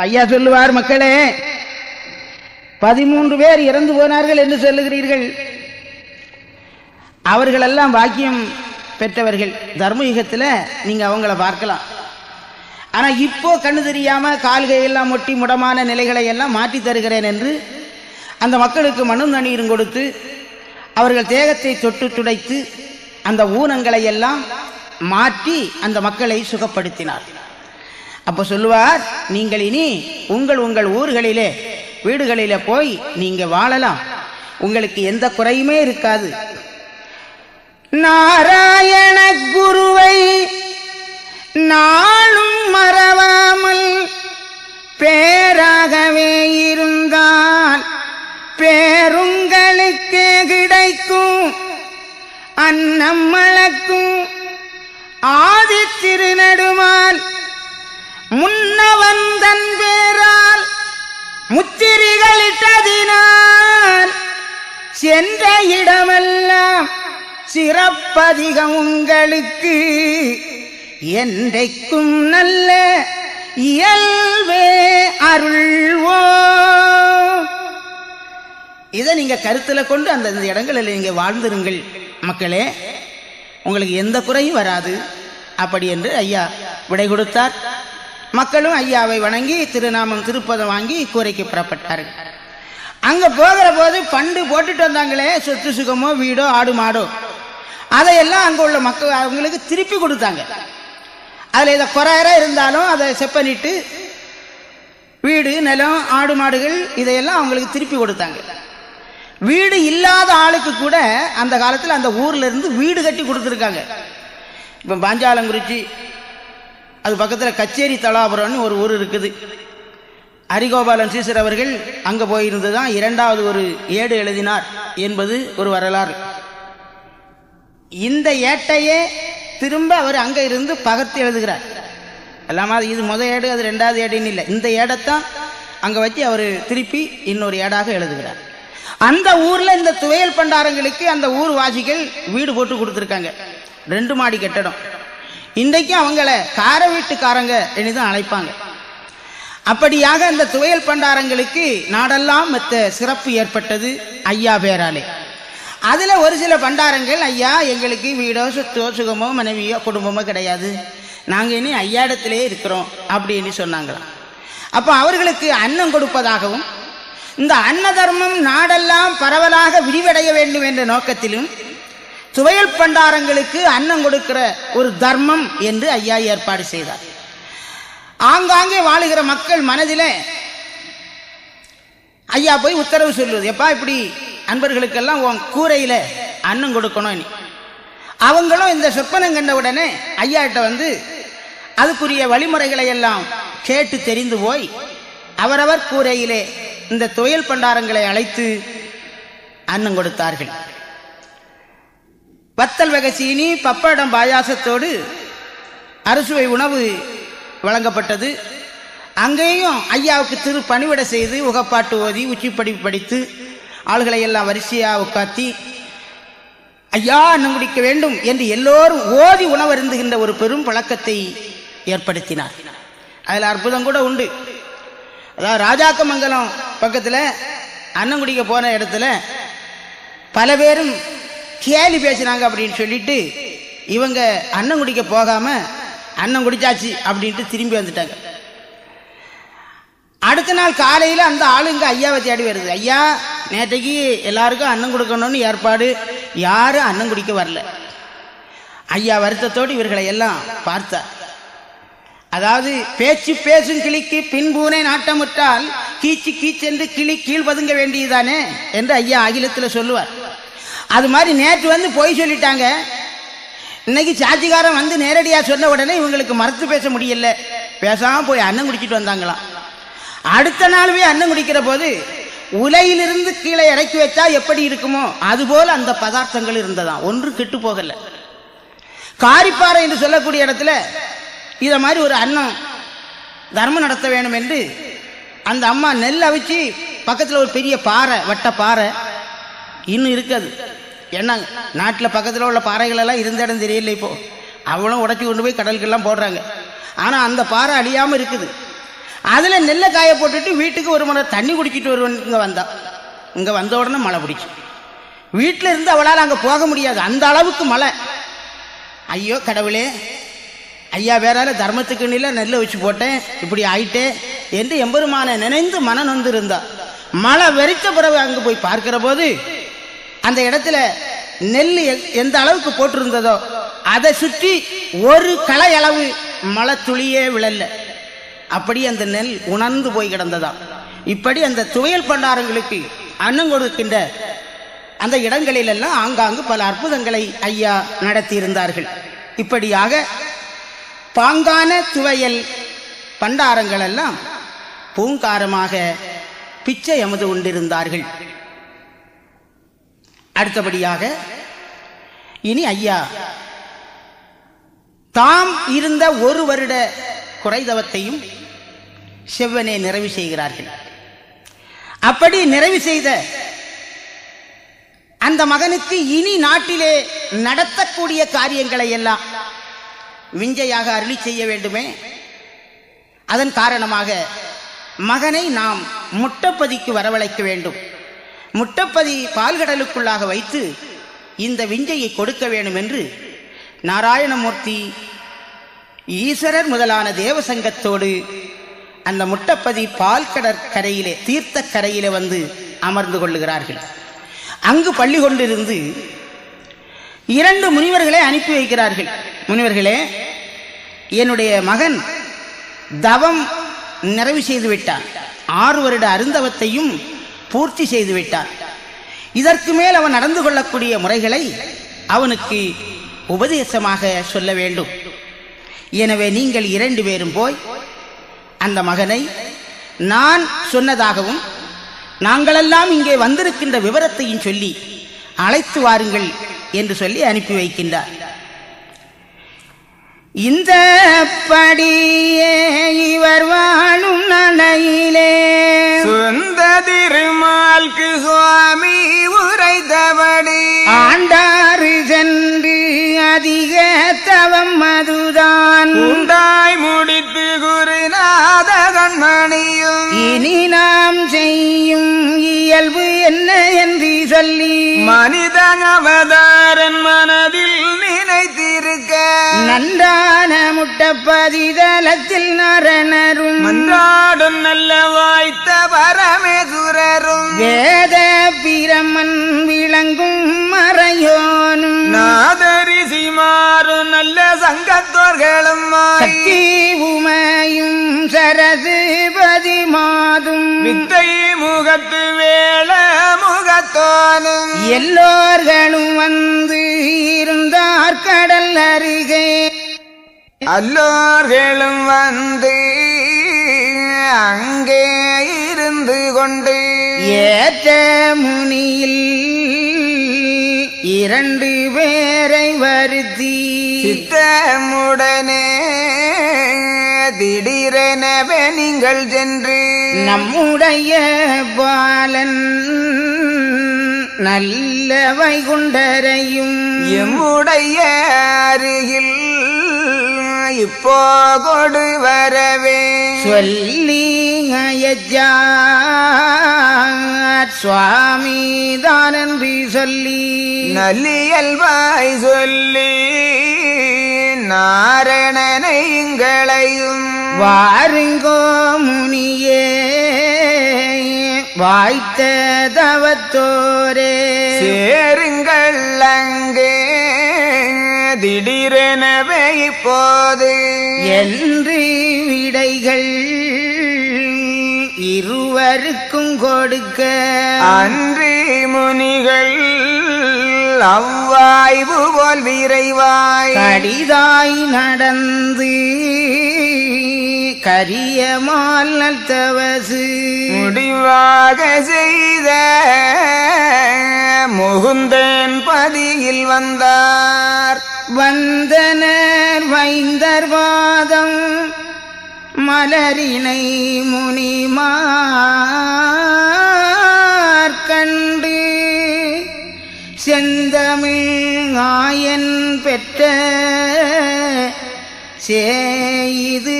ஐயா சொல்லுவார் மக்களே பதிமூன்று பேர் இறந்து போனார்கள் என்று சொல்லுகிறீர்கள். அவர்களெல்லாம் வாக்கியம் பெற்றவர்கள். தர்மயுகத்தில் நீங்க அவங்கள பார்க்கலாம். ஆனா இப்போ கண்ணு தெரியாமல் கால்கையெல்லாம் ஒட்டி முடமான நிலைகளை எல்லாம் மாற்றி தருகிறேன் என்று அந்த மக்களுக்கு மனு தண்ணீரும் கொடுத்து அவர்கள் தேகத்தை தொட்டு துடைத்து அந்த ஊனங்களை எல்லாம் மாற்றி அந்த மக்களை சுகப்படுத்தினார்கள். அப்ப சொல்லுவார் நீங்கள் இனி உங்கள் உங்கள் ஊர்களிலே வீடுகளிலே போய் நீங்க வாழலாம். உங்களுக்கு எந்த குறையுமே இருக்காது. நாராயண குருவை நாளும் மறவாமல் பேராகவே இருந்தால் பேருங்களுக்கே கிடைக்கும் அன்னம் மழக்கும் சென்ற இடமெல்லாம் சிறப்பதிகம் உங்களுக்கு. என்றைக்கும் நல்ல இயல்வே அருள்வோ. இதை நீங்க கருத்துல கொண்டு அந்த இடங்களில் நீங்க வாழ்ந்திருங்கள் மக்களே. உங்களுக்கு எந்த குறையும் வராது. அப்படி என்று ஐயா விடை கொடுத்தார். மக்களும் ஐயாவை வணங்கி திருநாமம் திருப்பதம் வாங்கி கூரைக்கு புறப்பட்டார்கள். அங்க போகிற போது பண்டு போட்டுட்டு வந்தாங்களே சொத்து சுகமோ வீடோ ஆடு மாடோ. அதையெல்லாம் அங்க உள்ள மக்கள் அவங்களுக்கு திருப்பி கொடுத்தாங்க. அதுல இதை குறையரா இருந்தாலும் அதை செப்பனிட்டு வீடு நிலம் ஆடு மாடுகள் இதையெல்லாம் அவங்களுக்கு திருப்பி கொடுத்தாங்க. வீடு இல்லாத ஆளுக்கு கூட அந்த காலத்தில் அந்த ஊர்ல இருந்து வீடு கட்டி கொடுத்துருக்காங்க. இப்போ பாஞ்சாலங்குறிச்சி அது பக்கத்தில் கச்சேரி தலாபுரம்னு ஒரு ஊர் இருக்குது. ஹரிகோபாலன் சீசர் அவர்கள் அங்கே போயிருந்து தான் இரண்டாவது ஒரு ஏடு எழுதினார் என்பது ஒரு வரலாறு. இந்த ஏட்டையே திரும்ப அவர் அங்கே இருந்து பகர்த்து எழுதுகிறார். எல்லாமா இது முதல் ஏடு அது ரெண்டாவது ஏடுன்னு இல்லை. இந்த ஏடைத்தான் அங்கே வச்சு அவர் திருப்பி இன்னொரு ஏடாக எழுதுகிறார். அந்த ஊரில் இந்த துவையல் பண்டாரங்களுக்கு அந்த ஊர்வாசிகள் வீடு போட்டு கொடுத்துருக்காங்க. ரெண்டு மாடி கட்டடம். இன்றைக்கும் அவங்கள கார வீட்டுக்காரங்க தான் அழைப்பாங்க. அப்படியாக அந்த துவையல் பண்டாரங்களுக்கு நாடெல்லாம் மெத்த சிறப்பு ஏற்பட்டது ஐயா பேராலே. அதில் ஒரு சில பண்டாரங்கள் ஐயா எங்களுக்கு வீடோ சொத்தோ சுகமோ மனைவியோ குடும்பமோ கிடையாது. நாங்கள் இனி ஐயா ஐயாடத்திலே இருக்கிறோம் அப்படின்னு சொன்னாங்களாம். அப்போ அவர்களுக்கு அன்னம் கொடுப்பதாகவும் இந்த அன்ன தர்மம் நாடெல்லாம் பரவலாக விரிவடைய வேண்டும் என்ற நோக்கத்திலும் துவையல் பண்டாரங்களுக்கு அன்னம் கொடுக்கிற ஒரு தர்மம் என்று ஐயா ஏற்பாடு செய்தார். ஆங்காங்கே வாழுகிற மக்கள் மனதில் ஐயா போய் உத்தரவு சொல்லுவது எப்பா இப்படி அன்பர்களுக்கெல்லாம் உன் கூரையில் அன்னம் கொடுக்கணும் நீ அவங்களும் இந்த சொற்பனம் கண்ட உடனே ஐயாட்ட வந்து அதுக்குரிய வழிமுறைகளை எல்லாம் கேட்டு தெரிந்து போய் அவரவர் கூரையிலே இந்த துயல் பண்டாரங்களை அழைத்து அன்னம் கொடுத்தார்கள். வத்தல் வகை சீனி பப்படம் பாயாசத்தோடு அறுசுவை உணவு வழங்கப்பட்டது. அங்கேயும் ஐயாவுக்கு திரு பணிவிட செய்து உகப்பாட்டு ஓதி உச்சிப்படி படித்து ஆள்களை எல்லாம் வரிசையாக உட்காத்தி ஐயா அன்னம் குடிக்க வேண்டும் என்று எல்லோரும் ஓதி உணவருந்துகின்ற ஒரு பெரும் பழக்கத்தை ஏற்படுத்தினார். அதில் அற்புதம் கூட உண்டு. அதாவது ராஜாக்கமங்கலம் பக்கத்தில் அன்னம் குடிக்க போன இடத்துல பல பேரும் கேலி பேசினாங்க அப்படின்னு சொல்லிட்டு இவங்க அன்னம் குடிக்க அன்னம் குடிச்சாச்சு அப்படின்ட்டு திரும்பி வந்துட்டாங்க. அடுத்த நாள் காலையில் அந்த ஆளுங்க ஐயாவை தேடி வருது. ஐயா நேற்றைக்கு எல்லாருக்கும் அன்னம் கொடுக்கணும்னு ஏற்பாடு. யாரும் அன்னம் குடிக்க வரல. ஐயா வருத்தத்தோடு இவர்களை எல்லாம் பார்த்தார். அதாவது பேச்சு பேசும் கிளிக்கு பின்பூனை நாட்டமுற்றால் கீச்சு கீச்சென்று கிளி கீழ் பதுங்க வேண்டியதானே என்று ஐயா அகிலத்தில் சொல்லுவார். அது மாதிரி நேற்று வந்து பொய் சொல்லிட்டாங்க. இன்னைக்கு சாட்சிகாரன் வந்து நேரடியாக சொன்ன உடனே இவங்களுக்கு மறுத்து பேச முடியல. பேசாமல் போய் அன்னம் குடிச்சிட்டு வந்தாங்களாம். அடுத்த நாள் போய் அன்னம் குடிக்கிற போது உலையிலிருந்து கீழே இறக்கி வச்சா எப்படி இருக்குமோ அதுபோல் அந்த பதார்த்தங்கள் இருந்ததாம். ஒன்று கெட்டு போகலை. காரிப்பாறை என்று சொல்லக்கூடிய இடத்துல இதை மாதிரி ஒரு அன்னம் தர்மம் நடத்த வேணும் என்று அந்த அம்மா நெல் அவிச்சு பக்கத்தில் ஒரு பெரிய பாறை வட்ட பாறை. இன்னும் இருக்காது என்ன நாட்டில் பக்கத்தில் உள்ள பாறைகளெல்லாம் இருந்த இடம் தெரியல இப்போ. அவளும் உடச்சி கொண்டு போய் கடலுக்கெல்லாம் போடுறாங்க. ஆனால் அந்த பாறை அழியாமல் இருக்குது. அதில் நெல்லை காய போட்டுட்டு வீட்டுக்கு ஒரு முறை தண்ணி குடிச்சிட்டு வருவன் இங்கே வந்தான் இங்கே வந்த உடனே மழை பிடிச்சி வீட்டில் இருந்து அவளால் அங்கே போக முடியாது. அந்த அளவுக்கு மழை. ஐயோ கடவுளே. ஐயா வேறால தர்மத்துக்கு நில நெல்லை வச்சு போட்டேன். இப்படி ஆயிட்டே. என்று எம்பெருமானை நினைந்து மன நொந்து இருந்தா. மழை வெறித்த பிறகு அங்கே போய் பார்க்கிற போது அந்த இடத்துல நெல் எந்த அளவுக்கு போட்டிருந்ததோ அதை சுற்றி ஒரு களை அளவு மழை துளியே விழல அப்படி அந்த நெல் உணர்ந்து போய் கிடந்ததாம் இப்படி அந்த துவையல் பண்டாரங்களுக்கு அன்னம் கொடுக்கின்ற அந்த இடங்களிலெல்லாம் ஆங்காங்கு பல அற்புதங்களை ஐயா நடத்தியிருந்தார்கள். இப்படியாக பாங்கான துவையல் பண்டாரங்கள் எல்லாம் பூங்காரமாக பிச்சை அமுது கொண்டிருந்தார்கள். அடுத்தபடியாக இனி ஐயா தாம் இருந்த ஒரு வருட குறைதவத்தையும் செவ்வனே நிறைவு செய்கிறார்கள். அப்படி நிறைவு செய்த அந்த மகனுக்கு இனி நாட்டிலே நடத்தக்கூடிய காரியங்களை எல்லாம் விஞ்சையாக அருளி செய்ய வேண்டுமே. அதன் காரணமாக மகனை நாம் முட்டப்பதிக்கு வரவழைக்க வேண்டும். முட்டப்பதி பால்கடலுக்குள்ளாக வைத்து இந்த விஞ்சையை கொடுக்க வேண்டும் என்று நாராயணமூர்த்தி ஈஸ்வரர் முதலான தேவசங்கத்தோடு அந்த முட்டப்பதி பால் கடற்கரையிலே தீர்த்த கரையிலே வந்து அமர்ந்து கொள்ளுகிறார்கள். அங்கு பள்ளி கொண்டிருந்து இரண்டு முனிவர்களை அனுப்பி வைக்கிறார்கள். முனிவர்களே என்னுடைய மகன் தவம் நிறைவு செய்து விட்டான் ஆறு வருட அருந்தவத்தையும் பூர்த்தி செய்து விட்டான் இதற்கு மேல் அவன் நடந்து கொள்ளக்கூடிய முறைகளை அவனுக்கு உபதேசமாக சொல்ல வேண்டும். எனவே நீங்கள் இரண்டு பேரும் போய் அந்த மகனை நான் சொன்னதாகவும் நாங்களெல்லாம் இங்கே வந்திருக்கின்ற விவரத்தையும் சொல்லி அழைத்து வாருங்கள் என்று சொல்லி அனுப்பி வைக்கின்றார். இந்த படியே இவர் வாழும் நடையிலே. சொந்த திருமால்க்கு சுவாமி உரைத்தபடி. ஆண்டாறு சென்று அதிக தவம் மதுதான் உண்டாய் முடித்து குருநாத கண்மணியும். இனி நாம் செய்யும் இயல்பு என்ன என்று சொல்லி. மனித நன்றான முட்டப்பதிதலத்தில் நரணரும். மன்றாடும் நல்ல வாய்த்த பரமேசுரரும். வேத பிரமன் விளங்கும் மறையோனும். நாதரிசி மாறும் நல்ல சங்கத்தோர்களும் சக்தி உமையும் சரதுபதி மாதும் வித்தை முகத்து வேள முகத்தோனும். எல்லோர்களும் வந்து இருந்தார் கடல் அருகே. அல்லோர்களும் வந்து அங்கே இருந்து கொண்டு. ஏற்ற முனியில் இரண்டு பேரை வருத்தி சித்தமுடனே திடீரெனவே நீங்கள் சென்று நம்முடைய பாலன் நல்ல வைகுண்டரையும் எம்முடைய அருகில் இப்போ கொடு வரவே. சொல்லி சுவாமி தானன்றி சொல்லி. நல்லியல்வாய் சொல்லி நாரணனைங்களையும் வாருங்கோ முனியே வாய்த்த தவத்தோரே. சேருங்கள் அங்கே. திடீரெனவே இப்போது. என்று விடைகள் இருவருக்கும் கொடுக்க. அன்றி முனிகள் அவ்வாய்வு போல் விரைவாய். கடிதாய் நடந்து கரியமால் நல்தவசு. முடிவாக செய்த முகுந்தன் பதியில் வந்தார். வந்தனர் வைந்தர்வாதம் மலரினை முனிமார்கண்டு செந்தமிழ் ஆயன் பெற்ற செய்து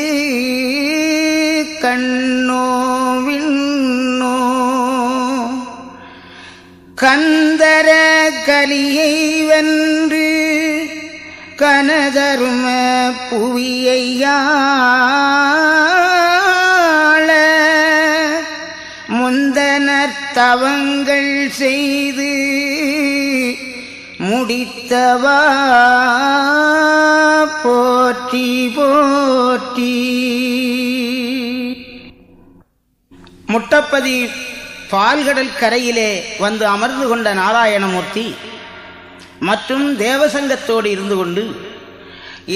கண்ணோவிண்ணோ கந்தர கலியை வென்று கனதரும புவியையாள முந்தனர் தவங்கள் செய்து முடித்தவா போற்றி போற்றி. முட்டப்பதி பால்கடல் கரையிலே வந்து அமர்ந்து கொண்ட நாராயணமூர்த்தி மற்றும் தேவசங்கத்தோடு இருந்து கொண்டு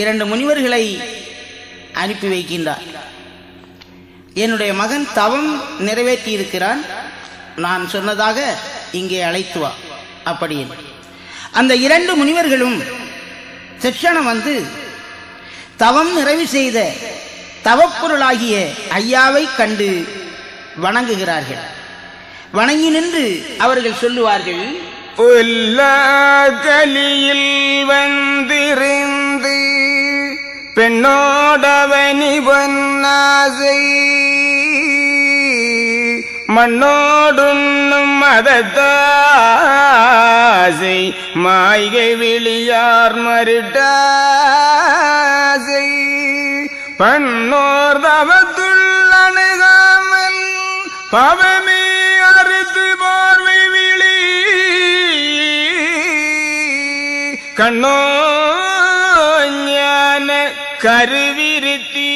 இரண்டு முனிவர்களை அனுப்பி வைக்கின்றார். என்னுடைய மகன் தவம் நிறைவேற்றி இருக்கிறான். நான் சொன்னதாக இங்கே அழைத்து வா அப்படியே அந்த இரண்டு முனிவர்களும் செக்ஷனம் வந்து தவம் நிறைவு செய்த தவப்பொருளாகிய ஐயாவை கண்டு வணங்குகிறார்கள். வணங்கி நின்று அவர்கள் சொல்லுவார்கள் புல்லாகலியில் வந்திருந்து பெண்ணோடவனி பொன்னாசை மண்ணோடுண்ணும் மதத்தாசை மாய்கை விழியார் மருட்டாசை. பண்ணோர் தவத்துள்ளணுகாமல் அணுகாமல் கண்ணோ ஞான கருவிருத்தி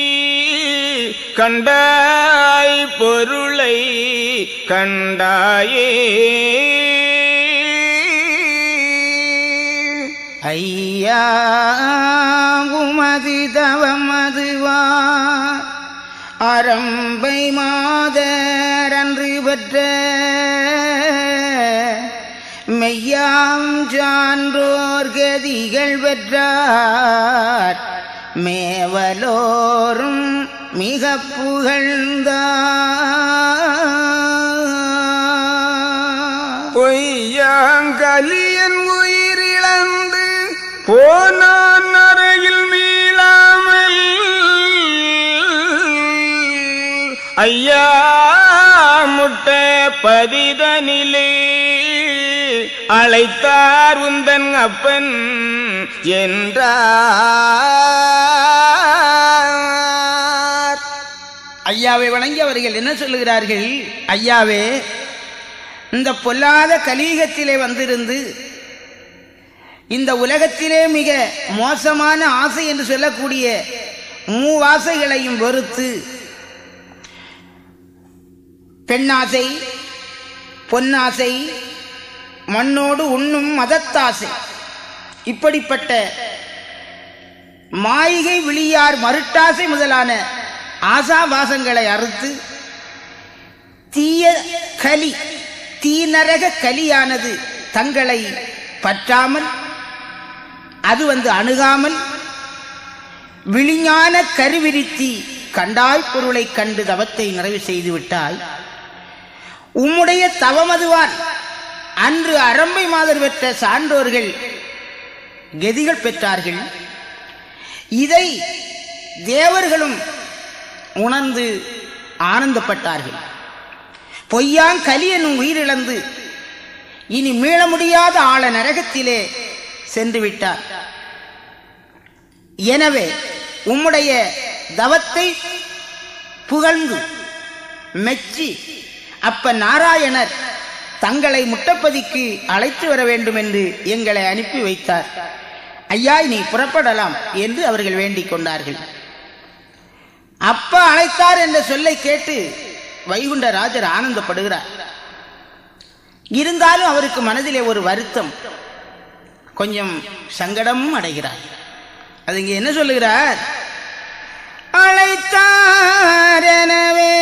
கண்டாய் பொருளை கண்டாயே ஐயா உமது தவமதுவா அரம்பை மாதர் பெற்ற மெய்யாம் சான்றோர் கதிகள் பெற்றார் மேவலோரும் மிக புகழ்ந்தார். பொய்யாங்கலியன் உயிரிழந்து போனான் அறையில் மீளாமல். ஐயா முட்ட பதிதனிலே அழைத்தார் உந்தன் அப்பன் என்றார். ஐயாவை வணங்கி அவர்கள் என்ன சொல்லுகிறார்கள்? ஐயாவே இந்த பொல்லாத கலீகத்திலே வந்திருந்து இந்த உலகத்திலே மிக மோசமான ஆசை என்று சொல்லக்கூடிய மூவாசைகளையும் வெறுத்து பெண்ணாசை பொன்னாசை மண்ணோடு உண்ணும் மதத்தாசை. இப்படிப்பட்ட மாயிகை விழியார் மருட்டாசை முதலான ஆசாபாசங்களை அறுத்து தீய கலி தீநரக கலியானது தங்களை பற்றாமல் அது வந்து அணுகாமல் விழிஞான கருவிருத்தி கண்டாய் பொருளை கண்டு தவத்தை நிறைவு செய்துவிட்டால் உம்முடைய தவமதுவான் அன்று அரம்பை மாதர் பெற்ற சான்றோர்கள் கதிகள் பெற்றார்கள். இதை தேவர்களும் உணர்ந்து ஆனந்தப்பட்டார்கள். பொய்யாங் கலி என்னும் உயிரிழந்து இனி மீள முடியாத ஆழ நரகத்திலே சென்று விட்டார். எனவே உம்முடைய தவத்தை புகழ்ந்து மெச்சி அப்ப நாராயணர் தங்களை முட்டப்பதிக்கு அழைத்து வர வேண்டும் என்று எங்களை அனுப்பி வைத்தார். ஐயா நீ புறப்படலாம் என்று அவர்கள் வேண்டிக் கொண்டார்கள். அப்பா அழைத்தார் என்ற சொல்லை கேட்டு வைகுண்டராஜர் ஆனந்தப்படுகிறார். இருந்தாலும் அவருக்கு மனதிலே ஒரு வருத்தம். கொஞ்சம் சங்கடமும் அடைகிறார். அது இங்கே என்ன சொல்லுகிறார்? அழைத்தார் எனவே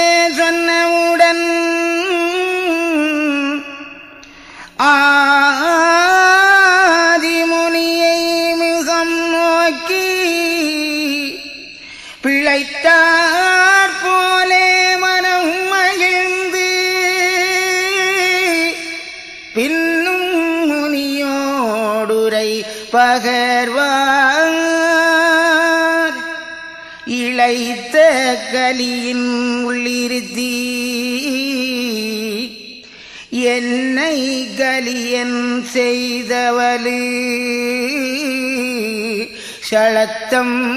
சொன்னவுடன் ஆதிமுனியை மிகம் நோக்கி பிழைத்தார் போலே மனம் மகிழ்ந்து. பின்னும் முனியோடுரை பகர்வார். இழைத்த கலியின் உள்ளிருத்தி என்னை கலியன் செய்தவளு. சளத்தம்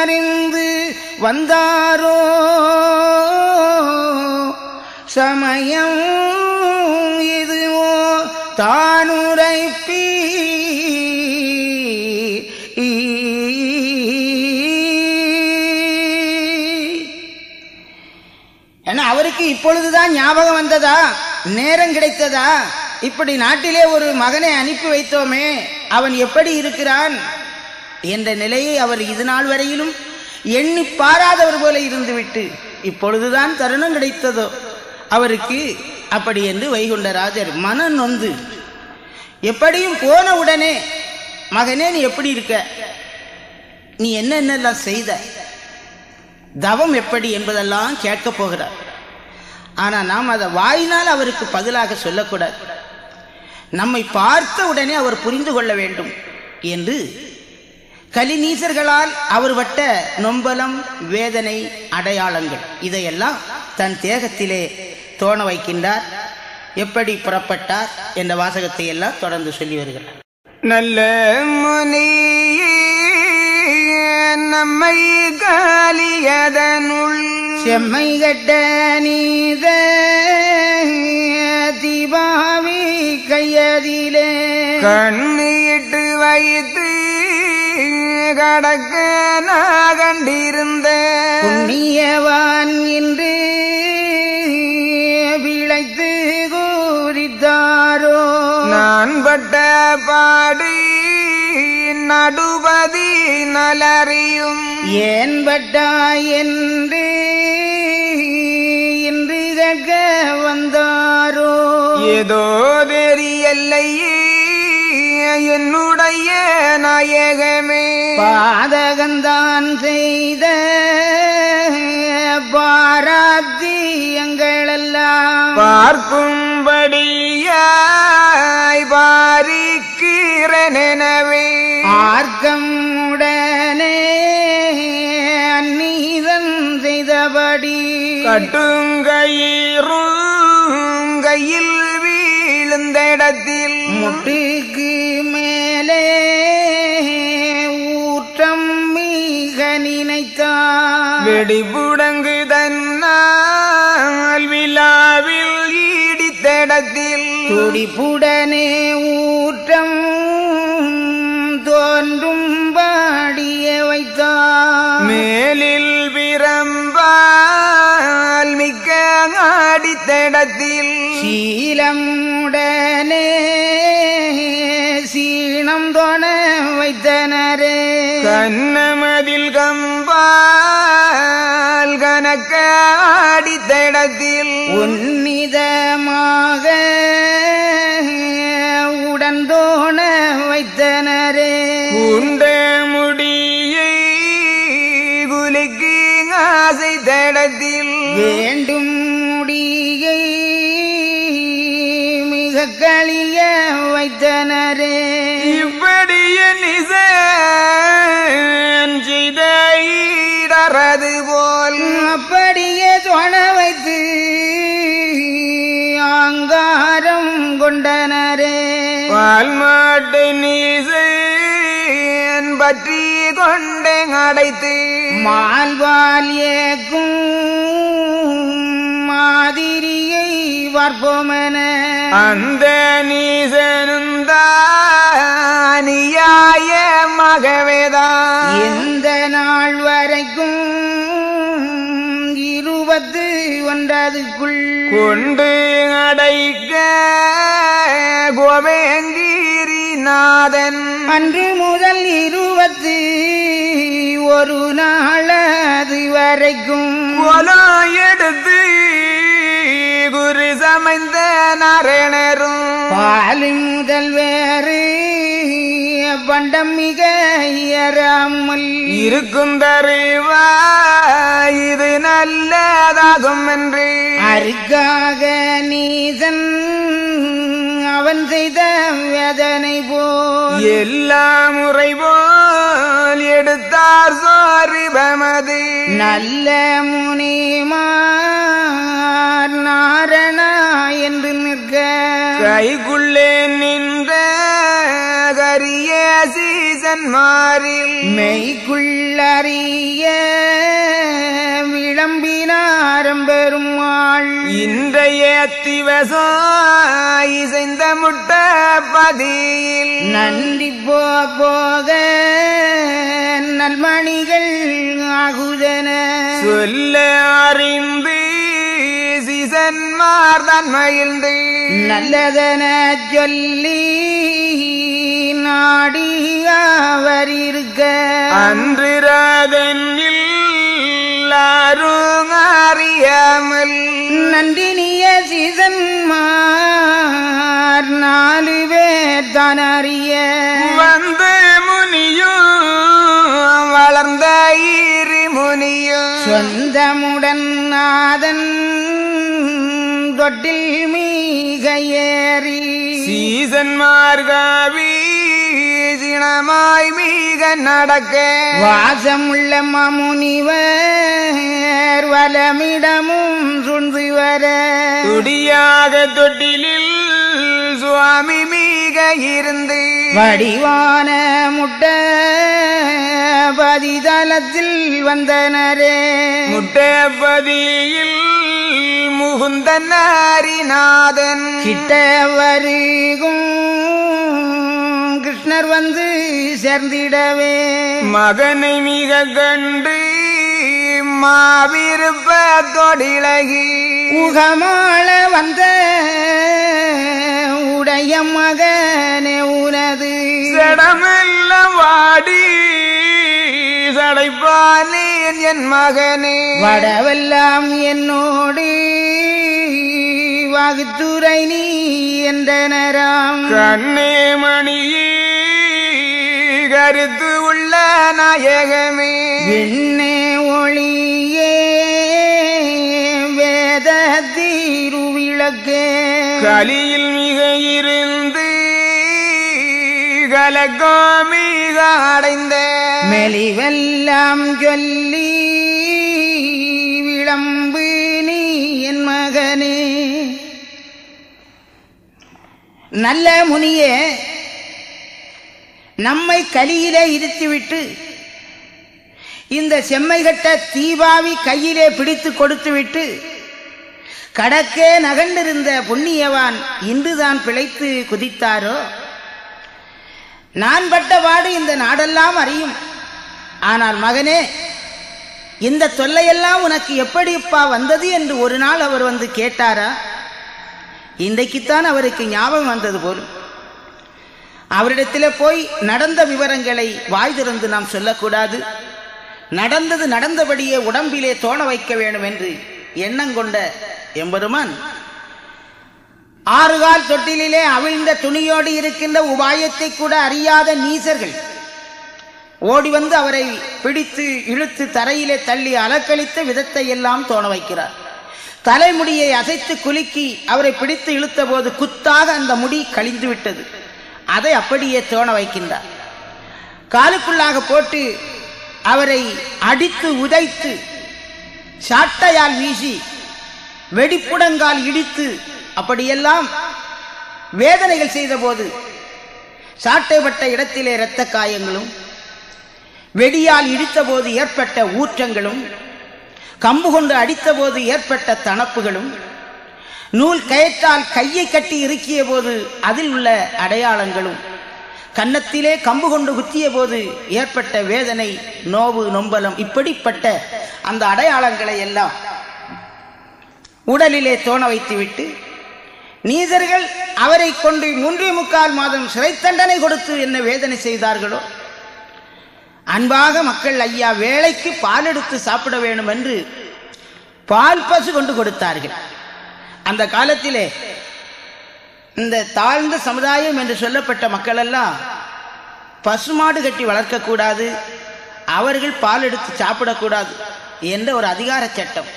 அறிந்து வந்தாரோ? சமயம் இதுவோ? தானுரைப்பீ. ஏன்னா அவருக்கு இப்பொழுதுதான் ஞாபகம் வந்ததா? நேரம் கிடைத்ததா? இப்படி நாட்டிலே ஒரு மகனை அனுப்பி வைத்தோமே அவன் எப்படி இருக்கிறான்? என்ற நிலையை அவர் இது நாள் வரையிலும் எண்ணி பாராதவர் போல இருந்துவிட்டு இப்பொழுதுதான் தருணம் கிடைத்ததோ? அவருக்கு அப்படி என்று வைகுண்டராஜர் மன நொந்து எப்படியும் போன உடனே மகனே நீ எப்படி இருக்க? நீ என்னென்னலாம் செய்த? தவம் எப்படி என்பதெல்லாம் கேட்கப் போகிறார். ஆனால் நாம் அதை வாயினால் அவருக்கு பதிலாக சொல்லக்கூடாது. நம்மை பார்த்த உடனே அவர் புரிந்து கொள்ள வேண்டும் என்று கலிநீசர்களால் அவர் வட்ட நொம்பலம் வேதனை அடையாளங்கள் இதையெல்லாம் தன் தேகத்திலே தோண வைக்கின்றார். எப்படி புறப்பட்டார் என்ற வாசகத்தை எல்லாம் தொடர்ந்து சொல்லி வருகிறார். நல்ல முனியே நம்மை காலியதனுள். செம்மை கட்ட நீத தீபாவி கையதிலே. கண்ணிட்டு வைத்து கடக்க நான் கண்டிருந்த. புண்ணியவான் என்று விளைத்து கூறித்தாரோ. நான் பட்ட பாடு நடுபதி நலறியும். ஏன் பட்டாய் என்று இன்று கேட்க வந்தாரோ? ஏதோ தெரியல்லையே என்னுடைய நாயகமே. பாதகந்தான் செய்த பாராத்தியங்களெல்லாம். பார்க்கும்படியாய் பாரிக்கிறனவே ஆர்க்கம் உடனே அந்நீதன் செய்தபடி கட்டுங்கயிறும் கையில் வீழ்ந்த இடத்தில் முட்டுக்கு மேலே ஊற்றம் மிக நினைத்தான் வெடிபுடங்கு தன்னால் விழாவில் ஈடித்தடத்தில் துடிப்புடனே ஊற்றம் தோன்றும் பாடிய வைத்தான் மேலில் விரம்பால் மிக்க ஆடித்தடத்தில் சீலம் உடனே சீனம் தோண வைத்தனரே. கண்ணமதில் கம்பால் கனக்க ஆடித்தடத்தில் உன்னிதமாக வேண்டும் முடியை மிக கழிய வைத்தனரே. இப்படிய ஈடறது போல். அப்படியே தோண வைத்து ஆங்காரம் கொண்டனரே. பால் மாட்டு நீசன் பற்றி கொண்டே அடைத்து மால்வால் ஏக்கும் மாதிரியை வார்ப்போமென அந்த நீசனும் தானியாய மகவேதான் எந்த நாள் வரைக்கும் இருபத்து ஒன்றதுக்குள் கொண்டு அடைக்க கோவேங்கீரிநாதன் அன்று முதல் இருபத்து ஒரு நாள் அது வரைக்கும். கொலோ எடுத்து குரு சமைந்த நரணரும் பாலி முதல் வேறு பண்டம் மிக இயறாமல் இருக்கும் தருவா இது நல்லதாகும் என்று அருக்காக நீசன் அவன் செய்த வேதனை போல். எல்லா முறை போல் எடுத்தார் சோறு பமது நல்ல முனிமார் நாரணா என்று நிற்க. கைக்குள்ளே நின்ற கரிய சீசன்மாரில் மெய்க்குள்ளறிய விளம்பினாரம் பெருமாள் இன்றைய திவசம் இசைந்த முட்ட பதியில் நன்றி போக நல்மணிகள் ஆகுதன. சொல்ல அறிந்து சீசன்மார் தான் மகிழ்ந்து நல்லதன சொல்லி நாடி அவர் இருக்க. அன்று ராதனில் யாரும் அறியாமல் நன்றினிய சீசன்மார் நாலு பேர் தான் அறிய வந்த முனியும் வளர்ந்த இரு முனியும் சொந்தமுடன் நாதன் தொட்டில் மீக ஏறி சீசன்மார்காவி சினமாய் மிக நடக்க வாசமுள்ள மாமுனிவர் வலமிடமும் சுழ்ந்து வர துடியாக தொட்டிலில் சுவாமி மிக இருந்து வடிவான முட்ட பதிதளத்தில் வந்தனரே. முட்டப்பதியில் முகுந்தன் ஹரிநாதன் கிட்ட வருகும் கிருஷ்ணர் வந்து சேர்ந்திடவே. மகனை மிக கண்டு மாவிருப்ப தொடிலகி உகமாள வந்த உடைய மகனே உனது. சடமெல்லாம் வாடி சடைப்பானேன் என் மகனே. வடவெல்லாம் என்னோடு வகுத்துறை நீ என்றனராம். கண்ணே மணியே கருத்து உள்ள நாயகமே. விண்ணே ஒளியே வேத தீருவிளக்கே கலியில் மிக இருந்து கலக்கோ அடைந்த மெலிவெல்லாம் சொல்லி விளம்பு நீ என் மகனே. நல்ல முனியே நம்மை கலியிலே இருத்திவிட்டு இந்த செம்மைகட்ட தீபாவி கையிலே பிடித்து கொடுத்துவிட்டு கடக்கே நகண்டிருந்த புண்ணியவான் இன்றுதான் பிழைத்து குதித்தாரோ? நான் பட்ட பாடு இந்த நாடெல்லாம் அறியும். ஆனால் மகனே இந்த தொல்லையெல்லாம் உனக்கு எப்படிப்பா வந்தது என்று ஒரு நாள் அவர் வந்து கேட்டாரா? இன்றைக்குத்தான் அவருக்கு ஞாபகம் வந்தது போலும் அவரிடத்தில் போய் நடந்த விவரங்களை வாய் திறந்து நாம் சொல்லக்கூடாது. நடந்தது நடந்தபடியே உடம்பிலே தோண வைக்க வேண்டும் என்று எண்ணங்கொண்ட எம்பெருமான் ஆறுகால் தொட்டிலே அவிழ்ந்த துணியோடு இருக்கின்ற உபாயத்தை கூட அறியாத நீசர்கள். ஓடி வந்து அவரை பிடித்து இழுத்து தரையிலே தள்ளி அலக்களித்த விதத்தை எல்லாம் தோண வைக்கிறார். தலைமுடியை அசைத்து குலுக்கி அவரை பிடித்து இழுத்த போது குத்தாக அந்த முடி கழிந்து விட்டது. அதை அப்படியே தோண வைக்கின்றார். காலுக்குள்ளாக போட்டு அவரை அடித்து உதைத்து சாட்டையால் வீசி வெடிப்புடங்கால் இடித்து அப்படியெல்லாம் வேதனைகள் செய்தபோது சாட்டைப்பட்ட இடத்திலே இரத்த காயங்களும் வெடியால் இடித்தபோது ஏற்பட்ட ஊற்றங்களும் கம்பு கொண்டு அடித்தபோது ஏற்பட்ட தணப்புகளும் நூல் கயற்றால் கையை கட்டி இறுக்கிய போது அதில் உள்ள அடையாளங்களும் கன்னத்திலே கம்பு கொண்டு குத்திய போது ஏற்பட்ட வேதனை நோவு நொம்பலம் இப்படிப்பட்ட அந்த அடையாளங்களை எல்லாம் உடலிலே தோண வைத்துவிட்டு நீதர்கள் அவரை கொண்டு மூன்றே முக்கால் மாதம் சிறை தண்டனை கொடுத்து என்ன வேதனை செய்தார்களோ? அன்பாக மக்கள் ஐயா வேலைக்கு பால் எடுத்து சாப்பிட வேண்டும் என்று பால் பசு கொண்டு கொடுத்தார்கள். அந்த காலத்திலே இந்த தாழ்ந்த சமுதாயம் என்று சொல்லப்பட்ட மக்கள் எல்லாம் பசுமாடு கட்டி வளர்க்கக்கூடாது அவர்கள் பால் எடுத்து சாப்பிடக்கூடாது என்ற ஒரு அதிகார சட்டம்.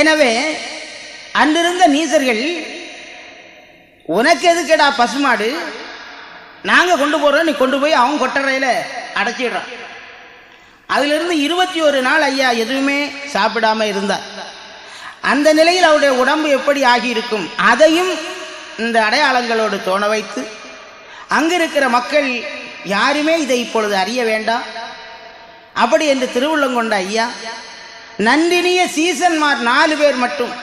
எனவே அன்றிருந்த நீசர்கள் உனக்கு எதுக்குடா பசுமாடு? நாங்க கொண்டு போறோம் நீ கொண்டு போய் அவன் கொட்டறையில அடைச்சிடுறான். அதிலிருந்து இருபத்தி ஒரு நாள் ஐயா எதுவுமே சாப்பிடாம இருந்தார். அந்த நிலையில் அவருடைய உடம்பு எப்படி ஆகியிருக்கும் அதையும் இந்த அடையாளங்களோடு தோண வைத்து அங்கிருக்கிற மக்கள் யாருமே இதை இப்பொழுது அறிய வேண்டாம். அப்படி என்று திருவுள்ளங்கொண்ட ஐயா நன்றினிய சீசன்மார் நாலு பேர் மட்டும்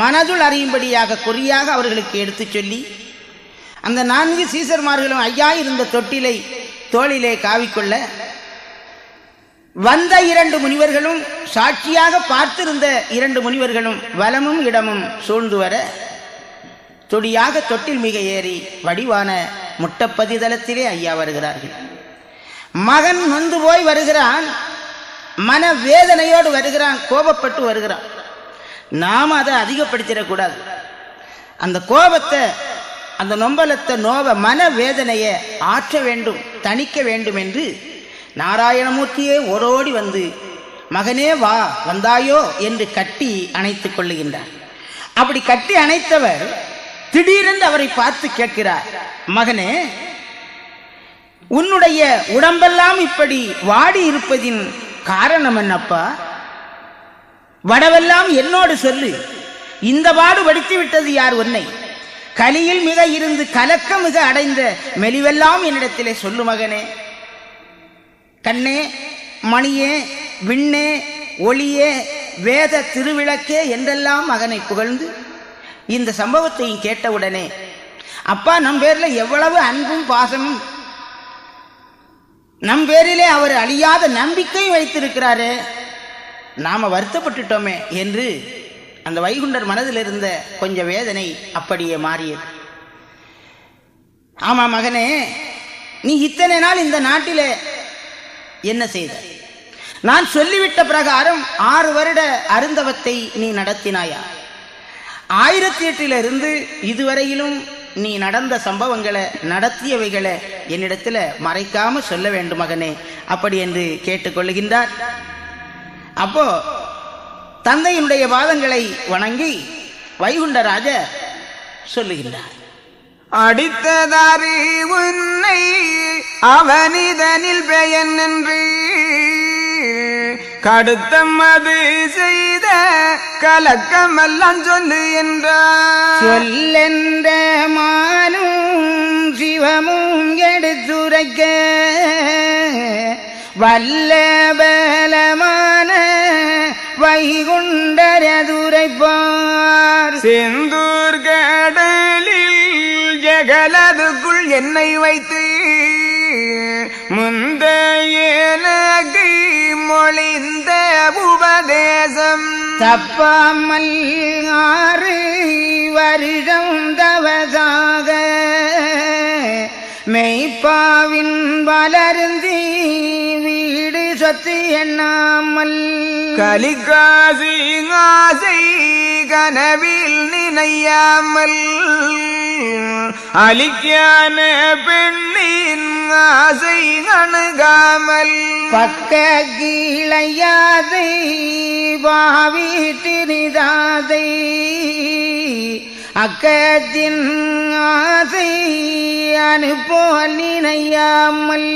மனதுள் அறியும்படியாக குறியாக அவர்களுக்கு எடுத்துச் சொல்லி அந்த நான்கு சீசர்மார்களும் ஐயா இருந்த தொட்டிலை தோளிலே காவிக்கொள்ள வந்த இரண்டு முனிவர்களும் சாட்சியாக பார்த்திருந்த இரண்டு முனிவர்களும் வலமும் இடமும் சூழ்ந்து வர தொடியாக தொட்டில் மிக ஏறி வடிவான முட்டப்பதிதளத்திலே ஐயா வருகிறார்கள். மகன் நொந்து போய் வருகிறான் மன வேதனையோடு வருகிறான் கோபப்பட்டு வருகிறான். நாம் அதை அதிகப்படுத்திடக்கூடாது. அந்த கோபத்தை அந்த நொம்பலத்தை நோவ மன வேதனையை ஆற்ற வேண்டும் தணிக்க வேண்டும் என்று நாராயணமூர்த்தியே ஓடோடி வந்து மகனே வா வந்தாயோ? என்று கட்டி அணைத்து கொள்ளுகின்றார். அப்படி கட்டி அணைத்தவர் திடீரென்று அவரை பார்த்து கேட்கிறார் மகனே உன்னுடைய உடம்பெல்லாம் இப்படி வாடி இருப்பதின் காரணம் என்னப்பா? வடவெல்லாம் என்னோடு சொல்லு. இந்த பாடு வடித்து விட்டது யார் உன்னை? கலியில் மிக இருந்து கலக்க மிக அடைந்த மெலிவெல்லாம் என்னிடத்திலே சொல்லு மகனே. கண்ணே மணியே விண்ணே ஒளியே வேத திருவிளக்கே என்றெல்லாம் மகனை புகழ்ந்து இந்த சம்பவத்தையும் கேட்டவுடனே அப்பா நம் பேரில் எவ்வளவு அன்பும் பாசமும். நம் பேரிலே அவர் அழியாத நம்பிக்கையும் வைத்திருக்கிறாரே. நாம வருத்தப்பட்டுட்டோமே என்று அந்த வைகுண்டர் மனதில் இருந்த கொஞ்சம் வேதனை அப்படியே மாறியது. ஆமா மகனே நீ இத்தனை நாள் இந்த நாட்டில் என்ன செய்த? நான் சொல்லிவிட்ட பிரகாரம் ஆறு வருட அருந்தவத்தை நீ நடத்தினாயா? ஆயிரத்தி எட்டிலிருந்து இதுவரையிலும் நீ நடந்த சம்பவங்களை நடத்தியவைகளை என்னிடத்துல மறைக்காம சொல்ல வேண்டும் மகனே அப்படி என்று கேட்டுக்கொள்கின்றார். அப்போ தந்தையினுடைய பாதங்களை வணங்கி வைகுண்டராஜ சொல்லுகின்றார். அடித்ததாரி உன்னை அவனிதனில் பெயன் என்று கடுத்தம் அது செய்த கலக்கமெல்லாம் சொல்லு என்றார். சொல்லென்ற மானும் சிவமும் எடுத்துரைக்க வல்ல பலமான வைகுண்டரதுரைப்பார். செந்தூர் கடலில் ஜகலதுக்குள் என்னை வைத்து முந்தைய எனக்கு மொழிந்த உபதேசம். தப்பாமல் ஆறு வருடம் தவதாக மெய்ப்பாவின் வளர்ந்தி வீடு சொத்து எண்ணாமல். கலிகாசி ஆசை கனவில் நினையாமல். அலிக்கான பெண்ணின் ஆசை அணுகாமல். பக்க கீழையாதை பாவீட்டினிதாதை அக்கத்தின் ஆசை அனுப்போல் நினையாமல்.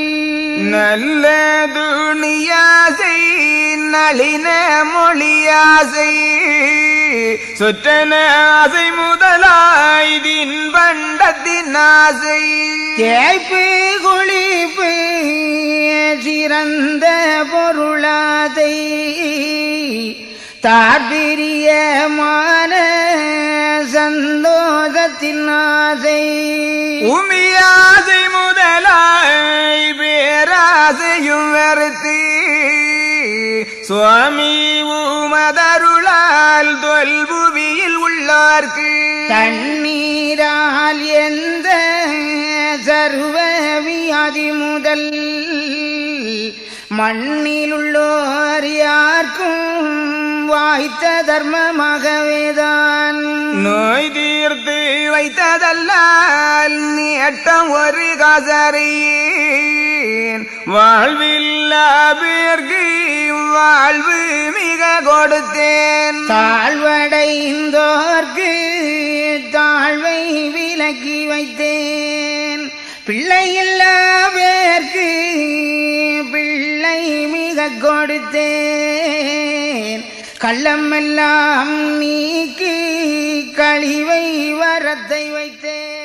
நல்ல துணியாசை நளின மொழியாசை சொற்றன ஆசை முதலாய் தின் பண்டத்தின் ஆசை. தேய்ப்பு குளிப்பு சிறந்த பொருளாதை. தார்பிரியமான சந்தோஷத்தின் ஆசை. உமியாசை முதலாய் பேராசையும் வெறுத்து சுவாமி உமதருளால் தொல்புவியில் உள்ளார்க்கு. தண்ணீரால் எந்த சர்வ வியாதி முதல். மண்ணிலுள்ளோர் யார்க்கும் வாய்த்த தர்மமாகவேதான் நோய் தீர்த்து வைத்ததல்லால் நீட்டம் ஒரு காசறியேன். வாழ்வில்லா பேர்க்கு வாழ்வு மிக கொடுத்தேன். தாழ்வடைந்தோர்க்கு தாழ்வை விலக்கி வைத்தேன். பிள்ளை இல்லாவேற்கு பிள்ளை மிக கொடுத்தேன். கள்ளமெல்லாம் நீக்கி கழிவை வரத்தை வைத்தேன்.